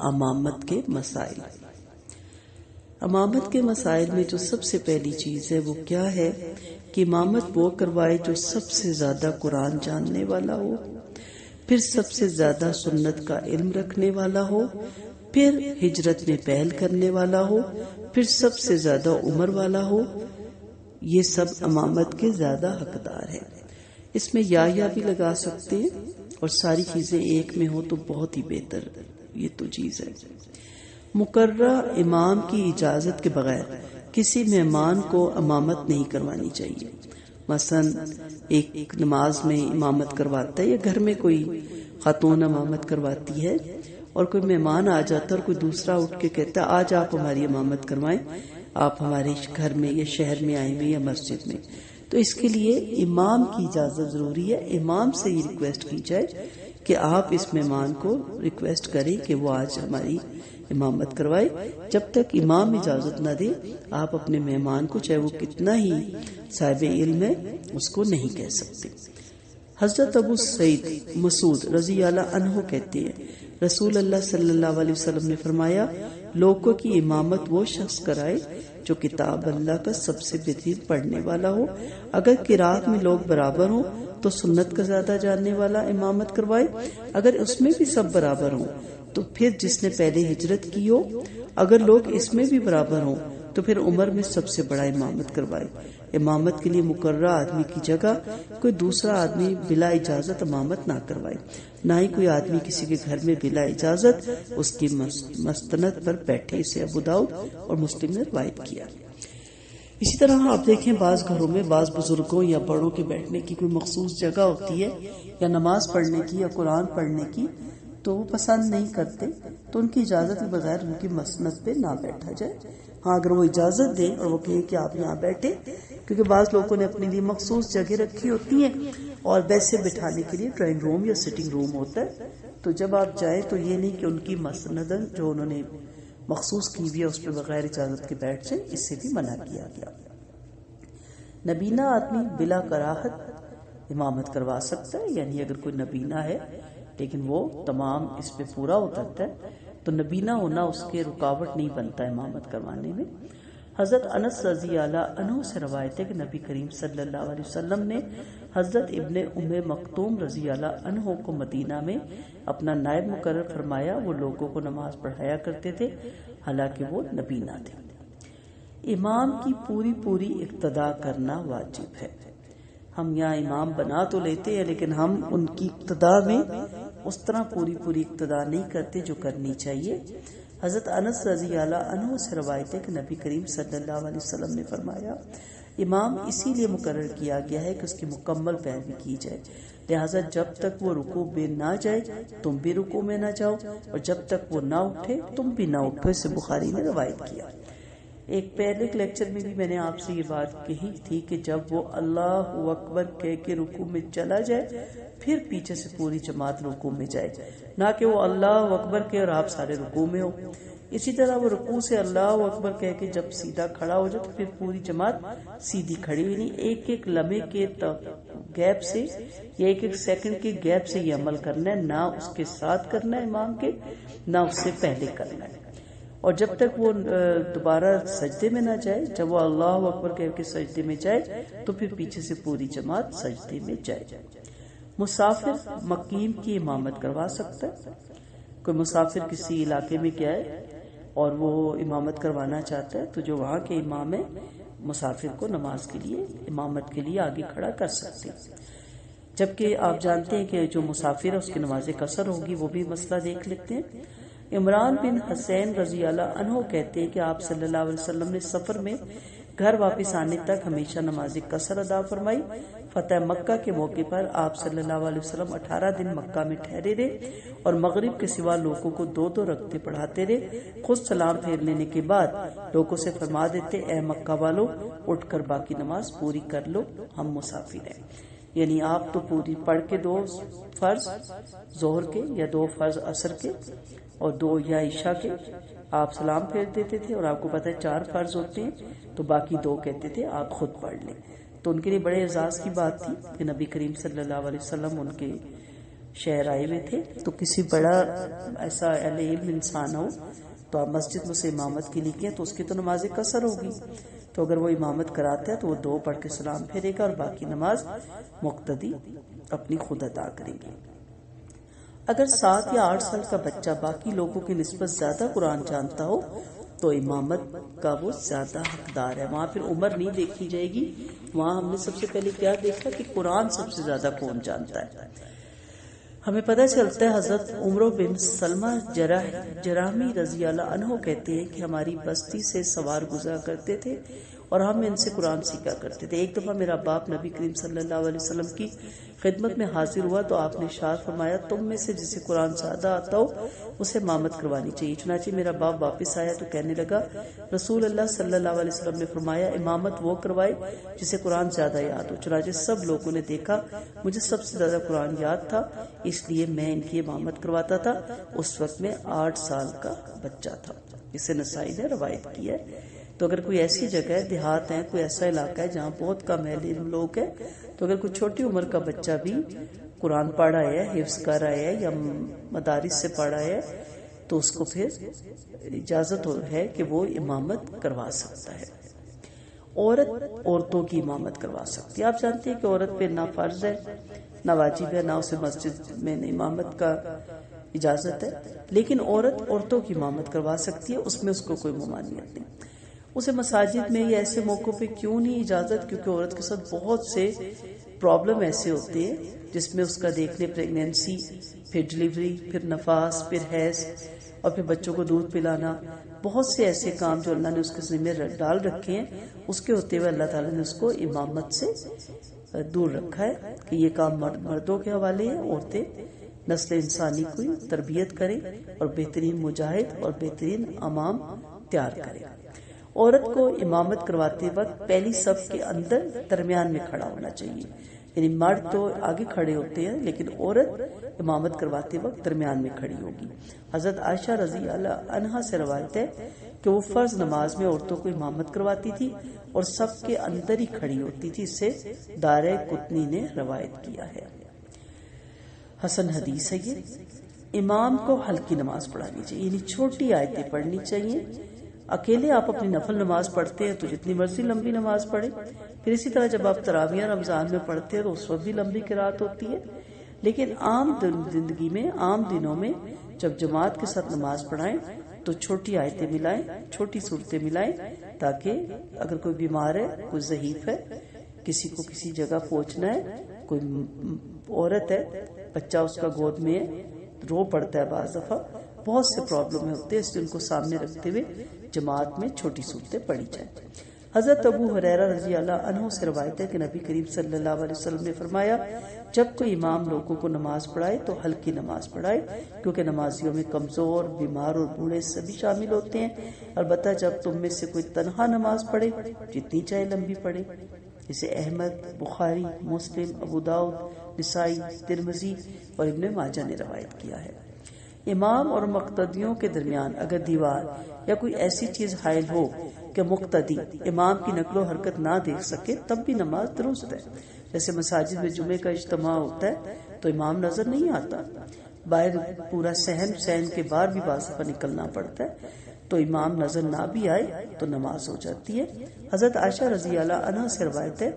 अमामत के मसाइल। अमामत के मसाइल में जो सबसे पहली चीज़ है, वो क्या है कि इमामत वो करवाए जो सबसे ज़्यादा कुरान जानने वाला हो, फिर सबसे ज़्यादा सुन्नत का इल्म रखने वाला हो, फिर हिजरत में पहल करने वाला हो, फिर सबसे ज़्यादा उम्र वाला हो। ये सब अमामत के ज़्यादा हकदार हैं। इसमें या या भी लगा सकते हैं और सारी चीज़ें एक में हो तो बहुत ही बेहतर। ये तो चीज़ है। मुकर्रा इमाम की इजाज़त के बगैर किसी मेहमान को अमामत नहीं करवानी चाहिए। मसन एक नमाज़ में इमामत करवाता है या घर में कोई खातून अमामत करवाती है और कोई मेहमान आ जाता है और कोई दूसरा उठ के कहता है, आज आप हमारी इमामत करवाएँ, आप हमारे घर में या शहर में आए हुए या मस्जिद में। तो इसके लिए इमाम की इजाज़त ज़रूरी है। इमाम से ये रिक्वेस्ट की जाए कि आप इस मेहमान को रिक्वेस्ट करें कि वो आज हमारी इमामत करवाए। जब तक इमाम इजाज़त न दे, आप अपने मेहमान को, चाहे वो कितना ही साहिब इल्म है, उसको नहीं कह सकते। हज़रत अबू सईद मसूद रज़ी अनहो कहते हैं रसूल अल्लाह सल्लल्लाहु अलैहि वसल्लम ने फरमाया लोगों की इमामत वो शख्स कराए जो किताब अल्लाह का सबसे बेहतरीन पढ़ने वाला हो। अगर किरात में लोग बराबर हों तो सुन्नत का ज़्यादा जानने वाला इमामत करवाए। अगर उसमें भी सब बराबर हों तो फिर जिसने पहले हिजरत की हो, अगर लोग इसमें भी बराबर हों तो फिर उम्र में सबसे बड़ा इमामत करवाए। इमामत के लिए मुकर्रा आदमी की जगह कोई दूसरा आदमी बिला इजाज़त इमामत ना करवाए। ना ही कोई आदमी किसी के घर में बिला इजाज़त, उसकी मस्तनत पर बैठे इसे अबू और मुस्लिम ने रवायत किया। इसी तरह आप देखें बाज घरों में बाज बुज़ुर्गों या बड़ों के बैठने की कोई मखसूस जगह होती है या नमाज़ पढ़ने की या कुरान पढ़ने की तो वो पसंद नहीं करते तो उनकी इजाज़त के बगैर उनकी मसनत पे ना बैठा जाए। हाँ अगर वो इजाज़त दें और वो कहे कि आप यहाँ बैठे, क्योंकि बाज लोगों ने अपने लिए मखसूस जगह रखी होती है और वैसे बिठाने के लिए ड्राइंग रूम या सिटिंग रूम होता है। तो जब आप जाए तो ये नहीं कि उनकी मसनदन जो उन्होंने मखसूस की हुई है, उस पर बगैर इजाज़त के बैठ जाए, इससे भी मना किया गया। नबीना आदमी बिला कराहत इमामत करवा सकता है, यानी अगर कोई नबीना है, लेकिन वो तमाम इस पे पूरा उतरता है तो नबीना होना उसके रुकावट नहीं बनता इमामत करवाने में। हज़रत अनस रज़ी अनहु से रवायत है कि नबी करीम सल्लल्लाहु अलैहि वसल्लम ने हज़रत इब्ने उम्मे मखतूम रज़ी अनहु को मदीना में अपना नायब मुकर फरमाया, वो लोगों को नमाज़ पढ़ाया करते थे, हालाँकि वो नबीना थे। इमाम की पूरी पूरी इक्तदा करना वाजिब है। हम यहाँ इमाम बना तो लेते हैं, लेकिन हम उनकी इक्तदा में उस तरह पूरी पूरी इक्तदा नहीं करते जो करनी चाहिए। हज़रत अनस रज़ी से रवायत है कि नबी करीम सल्लल्लाहु अलैहि वसल्लम ने फरमाया, इमाम इसीलिए मुकर किया गया है कि उसकी मुकम्मल पैरवी की जाए। लिहाजा जब तक वो रुको में ना जाए, तुम भी रुको में ना जाओ, और जब तक वो ना उठे, तुम भी ना उठो, इसे बुखारी ने रवायत किया। एक पहले के लेक्चर में भी मैंने आपसे ये बात कही थी कि जब वो अल्लाह अकबर कह के रुकू में चला जाए, फिर पीछे से पूरी जमात रुकू में जाए। ना कि वो अल्लाह अकबर के और आप सारे रुकू में हो। इसी तरह वो रुकू से अल्लाह अकबर कह के जब सीधा खड़ा हो जाए तो फिर पूरी जमात सीधी खड़ी नहीं एक एक लम्हे के गैप से या एक एक सेकंड के गैप से ये अमल करना है। ना उसके साथ करना है इमाम के, ना उससे पहले करना है। और जब तक वो दोबारा सजदे में ना जाए, जब वो अल्लाह अकबर कह के सजदे में जाए तो फिर पीछे से पूरी जमात सजदे में जाए। मुसाफिर मकीम की इमामत करवा सकता है। कोई मुसाफिर किसी इलाके में क्या है और वो इमामत करवाना चाहता है तो जो वहाँ के इमाम है, मुसाफिर को नमाज़ के लिए, इमामत के लिए आगे खड़ा कर सकते हैं। जबकि आप जानते हैं कि जो मुसाफिर है, उसकी नमाज़ कसर होगी, वो भी मसला देख लेते हैं। इमरान बिन हसैन रज़ी अनहो कहते हैं कि आप सल्लल्लाहु अलैहि वसल्लम ने सफ़र में घर वापस आने तक हमेशा नमाज़ कसर अदा फरमाई। फतेह मक्का के मौके पर आप सल्लल्लाहु अलैहि वसल्लम 18 दिन मक्का में ठहरे रहे और मगरिब के सिवा लोगों को दो दो रखते पढ़ाते रहे। खुद सलाम फेर लेने के बाद लोगों से फरमा देते, ए मक्का वालों, उठकर बाकी नमाज़ पूरी कर लो, हम मुसाफिर हैं। यानी आप तो पूरी पढ़ के दो फ़र्ज़, जोहर के या दो फ़र्ज़ असर के और दो या ईशा के आप सलाम फेर देते थे और आपको पता है चार फ़र्ज़ होते हैं तो बाकी दो कहते थे आप खुद पढ़ लें। तो उनके लिए बड़े एजाज की बात थी कि नबी करीम सल्लल्लाहु अलैहि वसल्लम उनके शहर आए हुए थे। तो किसी बड़ा ऐसा अलीम इंसान हो तो आप मस्जिद में से इमामत के लिए किया तो उसकी तो नमाज़ कसर होगी। तो अगर वो इमामत कराते हैं तो वो दो पढ़ के सलाम फेरेगा और बाकी नमाज़ मुक्तदी अपनी खुद अदा करेंगे। अगर सात या आठ साल का बच्चा बाकी लोगों की नस्बत ज़्यादा कुरान जानता हो तो इमामत का वो ज़्यादा हकदार है। वहाँ फिर उम्र नहीं देखी जाएगी। वहाँ हमने सबसे पहले क्या देखा कि कुरान सबसे ज़्यादा कौन जानता है? हमें पता चलता है हज़रत उम्र बिन सलमा जरा जरामी रजियाला अनहो कहते हैं कि हमारी बस्ती से सवार गुजरा करते थे। और हम इनसे कुरान सीखा करते थे। एक दफ़ा मेरा बाप नबी करीम सल्लल्लाहु अलैहि वसल्लम की खिदमत में हाजिर हुआ तो आपने शाद फरमाया, तुम में से जिसे कुरान ज़्यादा आता हो, उसे मामत करवानी चाहिए। चुनाची मेरा बाप वापस आया तो कहने लगा रसूल अल्लाह सल्लल्लाहु अलैहि वसल्लम ने फरमाया, इमामत वो करवाए जिसे कुरान ज़्यादा याद हो। चुनाचे सब लोगों ने देखा, मुझे सबसे ज़्यादा कुरान याद था, इसलिए मैं इनकी इमामत करवाता था। उस वक्त में आठ साल का बच्चा था। इसे नसाई ने रवायत की है। तो अगर कोई ऐसी जगह है, देहात है, कोई ऐसा इलाका है जहाँ बहुत कम है लोग है तो अगर कोई छोटी उम्र का बच्चा भी कुरान पढ़ा है हिफ्स कर रहा है या मदारिस से पढ़ा है तो उसको फिर इजाज़त है कि वो इमामत करवा सकता है। औरत औरतों की इमामत करवा सकती है। आप जानते हैं कि औरत पे ना फ़र्ज़ है, ना वाजिब है, ना उसे मस्जिद में इमामत का इजाज़त है, लेकिन औरत औरतों की इमामत करवा सकती है, उसमें उसको कोई ममानियत नहीं। उसे मसाजिद में या ऐसे मौकों पे क्यों नहीं इजाज़त? क्योंकि औरत के साथ बहुत से प्रॉब्लम ऐसे होते हैं, जिसमें उसका देखने प्रेगनेंसी फिर डिलीवरी फिर नफास, फिर हैस और फिर बच्चों को दूध पिलाना। बहुत से ऐसे काम जो अल्लाह ने उसके जिम्मे डाल रखे हैं, उसके होते हुए अल्लाह ताला ने उसको इमामत से दूर रखा है कि ये काम मर्दों के हवाले हैं, औरतें। नस्ल इंसानी की तरबियत करें और बेहतरीन मुजाहिद और बेहतरीन अमाम तैयार करें। औरत को इमामत करवाते वक्त पहली सब के अंदर दरमियान में खड़ा होना चाहिए। यानी मर्द तो आगे खड़े होते हैं, लेकिन औरत इमामत करवाते वक्त दरमियान में खड़ी होगी। हज़रत आयशा रज़ी अनहा से रवायत है कि वो फ़र्ज़ नमाज़ में औरतों को इमामत करवाती थी और सब के अंदर ही खड़ी होती थी इससे दार कुतनी ने रवायत किया है। हसन हदीस है ये। इमाम को हल्की नमाज़ पढ़ानी चाहिए, यानी छोटी आयतें पढ़नी चाहिए अकेले आप अपनी नफल नमाज़ पढ़ते हैं तो जितनी मर्ज़ी लंबी नमाज़ पढ़े। फिर इसी तरह जब आप तराविया रमज़ान में पढ़ते हैं तो उस वक्त भी लंबी किरात होती है। लेकिन आम ज़िंदगी में, आम दिनों में जब जमात के साथ नमाज़ पढ़ाएँ तो छोटी आयतें मिलाएँ, छोटी सूरतें मिलाएँ, ताकि अगर कोई बीमार है, कोई जहीफ है, किसी को किसी जगह पहुँचना है, कोई औरत है, बच्चा उसका गोद में है रो पड़ता है बाज दफ़ा। बहुत से प्रॉब्लम होते हैं इसलिए उनको सामने रखते हुए। जमात में छोटी सूरतें पढ़ी जाए। हज़रत अबू हुरैरा रज़ी अल्लाह से रवायत है कि नबी करीम सल्लल्लाहु अलैहि वसल्लम ने फरमाया, जब कोई इमाम लोगों को नमाज़ पढ़ाए तो हल्की नमाज़ पढ़ाए, क्योंकि नमाजियों में कमज़ोर, बीमार और बूढ़े सभी शामिल होते हैं। अलबत्ता जब तुम में से कोई तनहा नमाज़ पढ़े, जितनी चाहे लंबी पढ़े। इसे अहमद, बुखारी, मुस्लिम, अबू दाऊद, निसाई, तिरमजी और इब्ने माजा ने रवायत किया है। इमाम और मुक्तदियों के दरमियान अगर दीवार या कोई ऐसी चीज़ हायल हो कि मुक्तदी इमाम की नकलो हरकत ना देख सके, तब भी नमाज़ दुरुस्त है। जैसे मसाजिद में जुमे का इज्तम होता है तो इमाम नज़र नहीं आता। बाहर पूरा सहन सहन के बाद भी बासफा निकलना पड़ता है। तो इमाम नज़र ना भी आए तो नमाज़ हो जाती है। हज़रत आशा रज़ी अल्लाह से रवायत है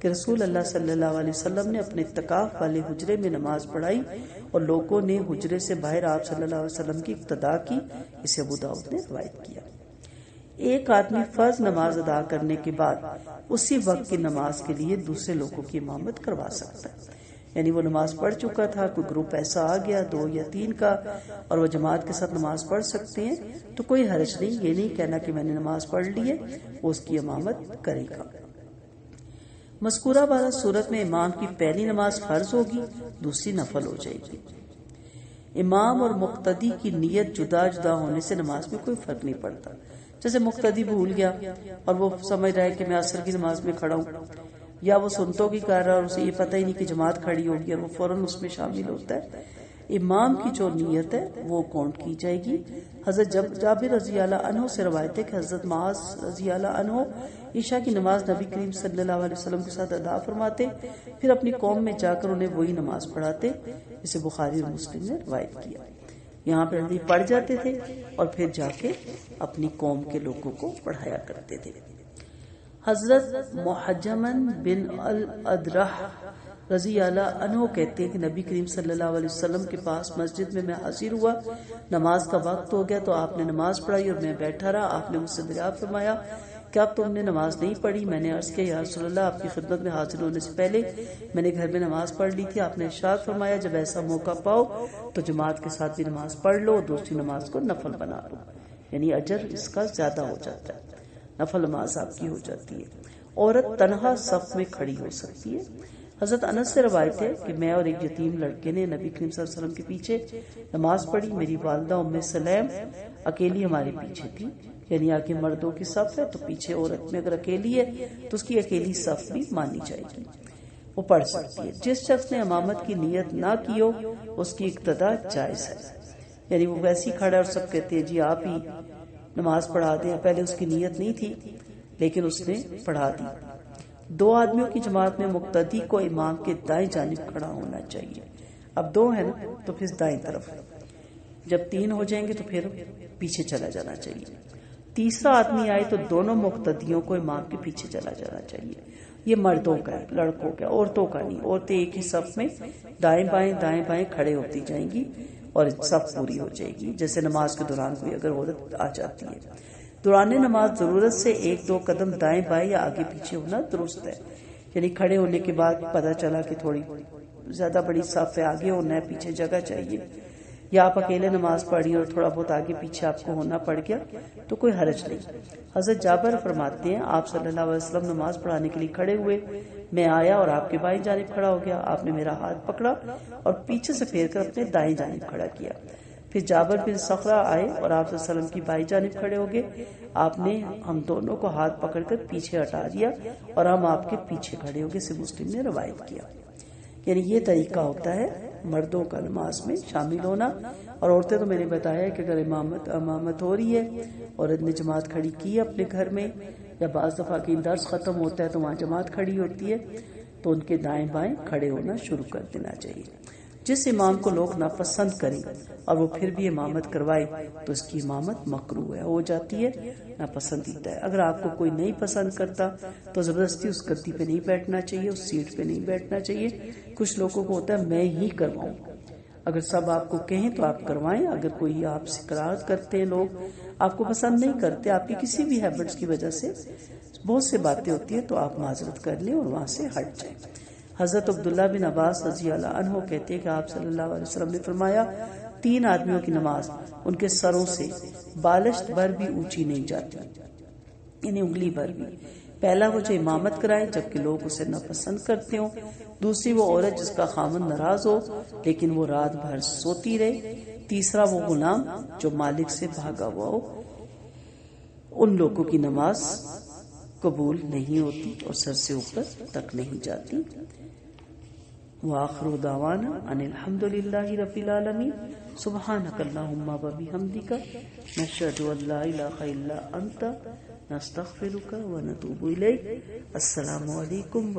कि रसूल अल्लाह सल्लल्लाहु अलैहि वसल्लम ने अपने तकाफ वाले हुजरे में नमाज़ पढ़ाई और लोगों ने हुजरे से बाहर आप सल्लल्लाहु अलैहि वसल्लम की इब्तदा की, इसे अबू ने रवायत किया। एक आदमी फ़र्ज़ नमाज़ अदा करने के बाद उसी वक्त की नमाज़ के लिए दूसरे लोगों की इमामत करवा सकता है। यानी वो नमाज़ पढ़ चुका था, कोई ग्रुप ऐसा आ गया, दो या तीन का, और वो जमात के साथ नमाज़ पढ़ सकते हैं तो कोई हर्ज नहीं, ये नहीं कहना कि मैंने नमाज़ पढ़ ली है, वो उसकी इमामत करेगा। मस्कुरा वाला सूरत में इमाम की पहली नमाज़ फ़र्ज़ होगी, दूसरी नफल हो जाएगी। इमाम और मुक्तदी की नीयत जुदा जुदा होने से नमाज़ में कोई फ़र्क नहीं पड़ता। जैसे मुक्तदी भूल गया, और वो समझ रहा है कि मैं असर की नमाज़ में खड़ा हूँ या वो सुनतों की कर रहा है और उसे ये पता ही नहीं कि जमात खड़ी होगी और वो फ़ौरन उसमें शामिल होता है। इमाम की जो नीयत है, वो काउंट की जाएगी। हज़रत जब जाबिर रज़ी अनहो से रवायत है कि हज़रत माज रज़ी अनहो ईशा की नमाज़ नबी करीम सल्लल्लाहु अलैहि वसल्लम के साथ अदा फरमाते, फिर अपनी कौम में जाकर उन्हें वही नमाज़ पढ़ाते इसे बुखारी और मुस्लिम ने रवायत किया। यहाँ पर पढ़ जाते थे और फिर जाके अपनी कौम के लोगों को पढ़ाया करते थे। हज़रत मोहजमन बिन अल अदरह रज़ी अनहो कहते हैं कि नबी करीम सल्लल्लाहु अलैहि वसल्लम के पास मस्जिद में मैं हाजिर हुआ। नमाज़ का वक्त हो गया तो आपने नमाज़ पढ़ाई और मैं बैठा रहा। आपने मुझसे दरिया फरमाया, क्या तुमने नमाज़ नहीं पढ़ी? मैंने अर्ज़ किया, या आपकी खिदमत में हाजिर होने से पहले मैंने घर में नमाज़ पढ़ ली थी। आपने इशाद फरमाया, जब ऐसा मौका पाओ तो जमात के साथ भी नमाज़ पढ़ लो, दूसरी नमाज़ को नफल बना लो। यानी अजर इसका ज़्यादा हो जाता है। नफल नमाज़ आपकी हो जाती है। औरत तनहा सफ में खड़ी हो सकती है। हज़रत अनस से रवायत है कि मैं और एक यतीम लड़के ने नबी करीम वसल्लम के पीछे नमाज़ पढ़ी। मेरी वालदा उम्म सलेम अकेली हमारे पीछे थी। यानी आगे मर्दों की सफ है तो पीछे औरत में अगर अकेली है तो उसकी अकेली सफ भी मानी जाएगी। वो पढ़ सकती है। जिस शख्स ने अमामत की नीयत ना की हो, उसकी इकतदा जायज़ है। यानी वो वैसी खड़ा और सब कहते हैं, जी आप ही नमाज़ पढ़ा दें। पहले उसकी नीयत नहीं थी, लेकिन उसने पढ़ा दी। दो आदमियों की जमात में मुक्तदी को इमाम के दाएँ जानिब खड़ा होना चाहिए। अब दो है ना तो फिर दाएँ तरफ़। जब तीन हो जाएँगे तो फिर पीछे चला जाना चाहिए। तीसरा आदमी आए तो दोनों मुख्तियों को इमाम के पीछे चला जाना चाहिए। ये मर्दों का लड़कों का औरतों का नहीं। औरतें एक ही सब में दाएँ बाएँ दाएँ बाएँ खड़े होती जाएँगी। और सब पूरी हो जाएगी, जैसे नमाज़ के दौरान कोई अगर औरत आ जाती है। दौरान नमाज़ ज़रूरत से एक दो कदम दाएँ बाएँ या आगे पीछे होना दुरुस्त है। यानी खड़े होने के बाद पता चला कि थोड़ी ज़्यादा बड़ी साफ़ है, आगे होना है, पीछे जगह चाहिए। या आप अकेले नमाज़ पढ़ी और थोड़ा बहुत आगे पीछे आपको होना पड़ गया तो कोई हरज नहीं। हज़रत जाबर फरमाते हैं, आप सल्लल्लाहु अलैहि वसल्लम नमाज़ पढ़ाने के लिए खड़े हुए, मैं आया और आपके बाई जानब खड़ा हो गया। आपने मेरा हाथ पकड़ा और पीछे से फेर कर अपने दाई जानब खड़ा किया। फिर जाबर बिन सखरा आए और आप की बाई जानब खड़े हो गए। आपने हम दोनों को हाथ पकड़कर पीछे हटा दिया और हम आपके पीछे खड़े हो गए मुस्लिम ने रवायत किया। यानी ये तरीका होता है मर्दों का नमाज़ में शामिल होना। और औरतें तो मैंने बताया कि अगर इमामत, अमामत हो रही है और ने जमात खड़ी की है अपने घर में, या बाज दफ़ा की दर्ज खत्म होता है तो वहाँ जमात खड़ी होती है तो उनके दाएँ बाएँ खड़े होना शुरू कर देना चाहिए। जिस इमाम को लोग नापसंद करें और वो फिर भी इमामत करवाए तो उसकी इमामत मकरू है, हो जाती है, नापसंदीदा है। अगर आपको कोई नहीं पसंद करता तो ज़बरदस्ती उस गद्दी पे नहीं बैठना चाहिए, उस सीट पे नहीं बैठना चाहिए। कुछ लोगों को होता है, मैं ही करवाऊं। अगर सब आपको कहें तो आप करवाएँ। अगर कोई आपसे करार करते हैं लोग, आपको पसंद नहीं करते, आपकी किसी भी हैबिट्स की वजह से बहुत से बातें होती है तो आप माजरत कर लें और वहाँ से हट जाएँ। हज़रत अब्दुल्ला बिन अब्बास रज़ी अनहो कहते हैं कि आप सल्लल्लाहु अलैहि वसल्लम ने फरमाया, तीन आदमियों की नमाज़, उनके सरों से बालिश भर भी ऊँची नहीं जाती, यानी उंगली भर भी। पहला वो जो इमामत कराए, जबकि लोग उसे नापसंद करते हो। दूसरी वो औरत जिसका खामन नाराज़ हो, लेकिन वो रात भर सोती रहे। तीसरा वो गुलाम, जो मालिक से भागा हुआ हो। उन लोगों की नमाज़ कबूल नहीं होती और सर से ऊपर तक नहीं जाती। वाखिर दावाना अनिलहमदुल्ला रबीआलमी आलमी व नकल्लाबी नशहदु का अंता। नस्तगफिरुका व नतूबु इलैक। अस्सलामु अलैकुम